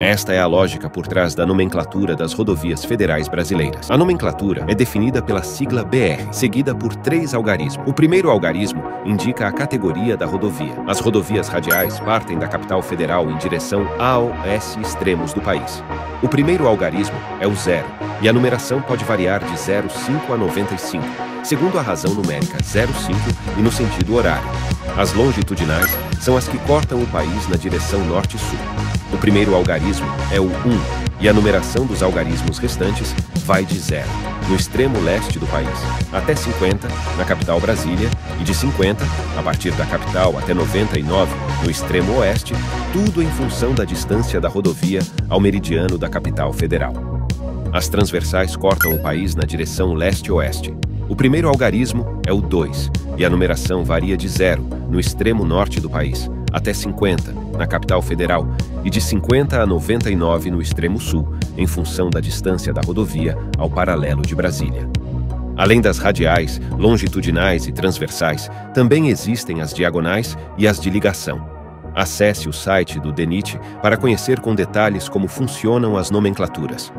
Esta é a lógica por trás da nomenclatura das rodovias federais brasileiras. A nomenclatura é definida pela sigla BR, seguida por três algarismos. O primeiro algarismo indica a categoria da rodovia. As rodovias radiais partem da capital federal em direção a oeste extremos do país. O primeiro algarismo é o zero, e a numeração pode variar de 05 a 95, segundo a razão numérica 05 e no sentido horário. As longitudinais são as que cortam o país na direção norte-sul. O primeiro algarismo é o 1, e a numeração dos algarismos restantes vai de 0, no extremo leste do país, até 50, na capital Brasília, e de 50, a partir da capital até 99, no extremo oeste, tudo em função da distância da rodovia ao meridiano da capital federal. As transversais cortam o país na direção leste-oeste. O primeiro algarismo é o 2, e a numeração varia de 0, no extremo norte do país, até 50, na capital federal, e de 50 a 99 no extremo sul, em função da distância da rodovia ao paralelo de Brasília. Além das radiais, longitudinais e transversais, também existem as diagonais e as de ligação. Acesse o site do DENIT para conhecer com detalhes como funcionam as nomenclaturas.